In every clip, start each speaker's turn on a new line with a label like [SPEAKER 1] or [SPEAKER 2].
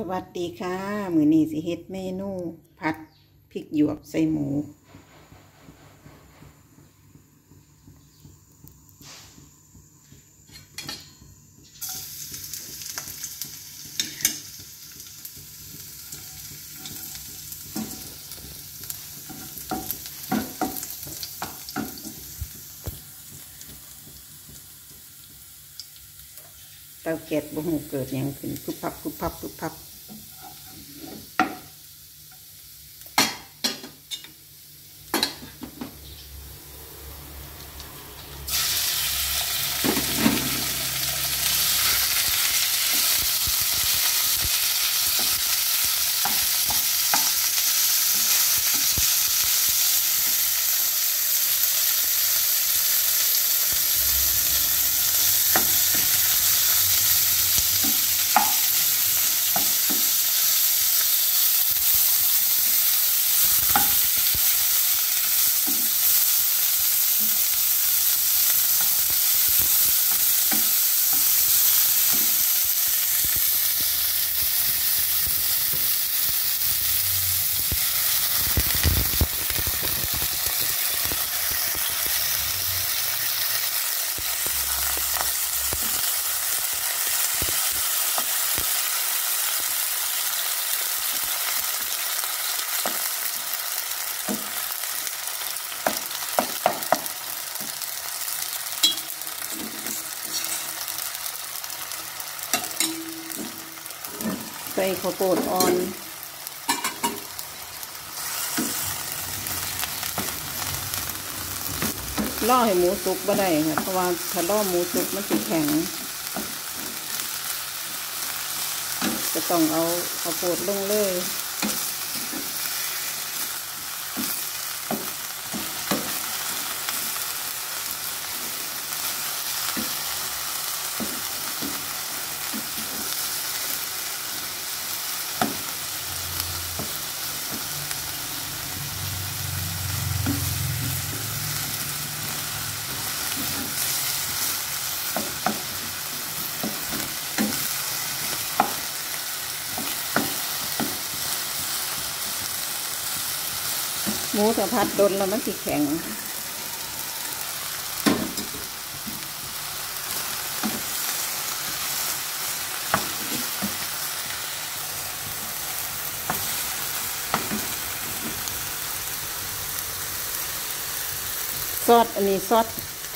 [SPEAKER 1] สวัสดีค่ะ มือนี้สิเฮ็ดเมนู ผัดพริกหยวกใส่หมู เตาแก๊สบ่หูเกิดอยังขึ้นพุบพับพุบพับพุบพับ ใส่ข้าวโพดอ่อน ล่อให้หมูสุกบ่ได้ค่ะเพราะว่าถ้าล่อหมูสุกมันสิแข็ง จะต้องเอาข้าวโพดลงเลย หมูถ้าพัดดนแล้วมันสิแข็งซอสอันนี้ซอส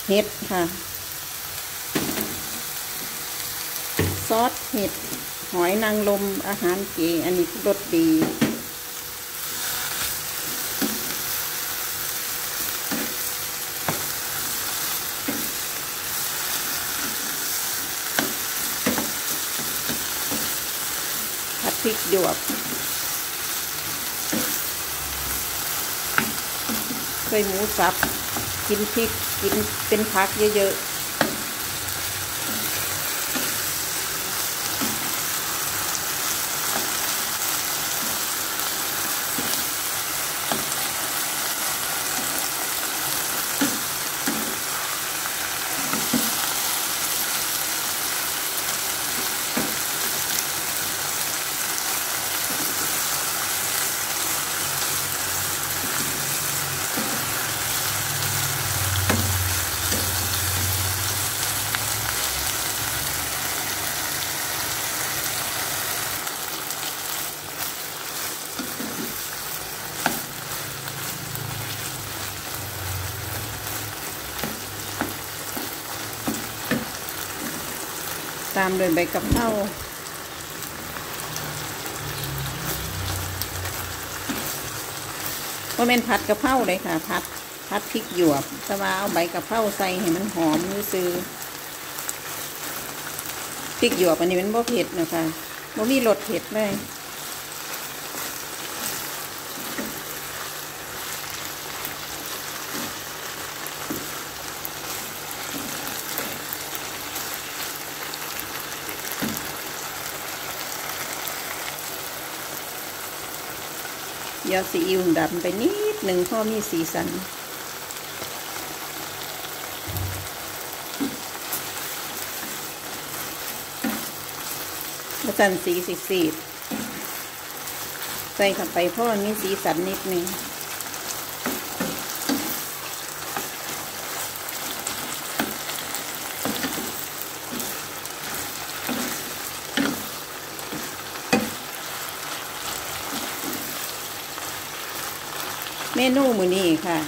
[SPEAKER 1] เห็ดค่ะ ซอสเห็ด หอยนางรมอาหารเจอันนี้รสดี พริกหยวก ใส่หมูสับ กินพริก กินเป็นผักเยอะๆ ตามด้วยใบกะเพราก็เป็นผัดกะเพราเลยค่ะผัดผัดพริกหยวกแต่ว่าเอาใบกะเพราใส่ให้มันหอมซื้อพริกหยวกอันนี้มันบ่เผ็ดนะคะบ่มีรสเผ็ดเลย เดี๋ยวซีอิ่วดำไปนิดหนึ่งพ่อมีสีสัน มาสันสีสีสีใส่เข้าไปพ่อมีสีสันนิดหนึ่ง เมนูมือนี้ค่ะ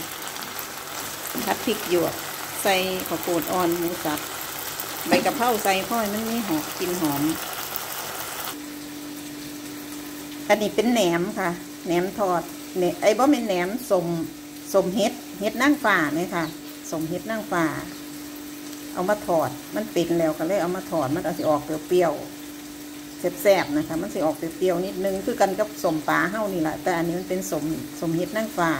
[SPEAKER 1] ผัดพริกหยวก ใส่ข้าวโพดอ่อนหมูสับใบกะเพราใส่พ่อยมันมีหอมกินหอม อันนี้เป็นแหนมค่ะ แหนมทอดเนี่ยไอ้บ่เป็นแหนมสมสมเฮ็ดเฮ็ดนั่งฝ่าเนี่ยค่ะสมเฮ็ดนั่งฝ่า เอามาถอดมันเป็นแล้วก็เลยเอามาถอดมันก็สิออกเปรี้ยวๆ แซ่บๆนะคะมันสิออกเปรี้ยวๆนิดนึงคือกันกับสมปลาเฮ้านี่แหละแต่อันนี้มันเป็นสมสมเฮ็ดนั่งฝ่า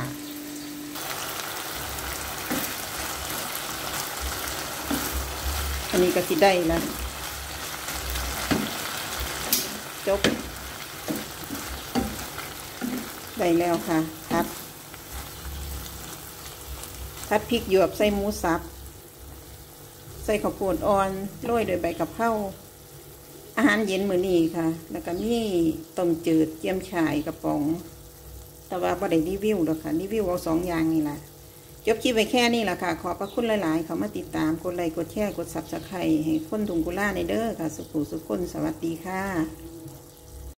[SPEAKER 1] อันนี้ก็สิได้แล้วจบได้แล้วค่ะพัดพัดพริกหยวบใส่หมูสับ ใส่ข้าวโพดอ่อนโรยด้วยใบกะเพรา อาหารเย็นมื้อนี้ค่ะ แล้วก็มีต้มจืดเกี้ยมฉ่ายกระป๋อง แต่ว่าบ่ได้รีวิวหรอกค่ะ รีวิวเอาสองอย่างนี่แหละจบคลิปไปแค่นี้แหละค่ะ ขอบพระคุณหลาย ๆ เขามาติดตาม กดไลค์ กดแชร์ กด subscribe ให้คนทุ่งกุลาในเด้อค่ะ สุขุสุขคน สวัสดีค่ะ